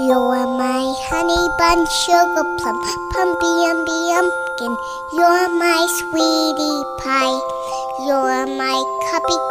You are my honey bun, sugar plum, pumpy umby pumpkin. You are my sweetie pie. You are my cupcake.